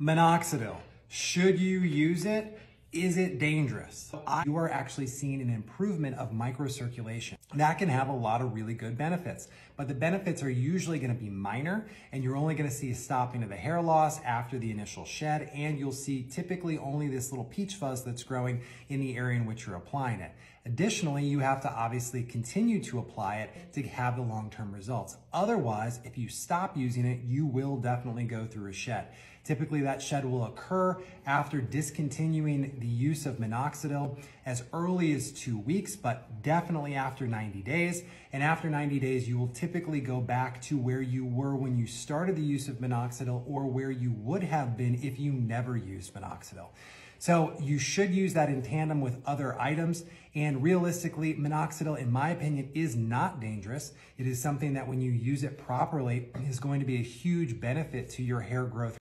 Minoxidil. Should you use it? Is it dangerous? You are actually seeing an improvement of microcirculation. That can have a lot of really good benefits, but the benefits are usually gonna be minor and you're only gonna see a stopping of the hair loss after the initial shed and you'll see typically only this little peach fuzz that's growing in the area in which you're applying it. Additionally, you have to obviously continue to apply it to have the long-term results. Otherwise, if you stop using it, you will definitely go through a shed. Typically that shed will occur after discontinuing the use of minoxidil as early as two weeks, but definitely after 90 days. And after 90 days, you will typically go back to where you were when you started the use of minoxidil or where you would have been if you never used minoxidil. So you should use that in tandem with other items. And realistically, minoxidil, in my opinion, is not dangerous. It is something that when you use it properly is going to be a huge benefit to your hair growth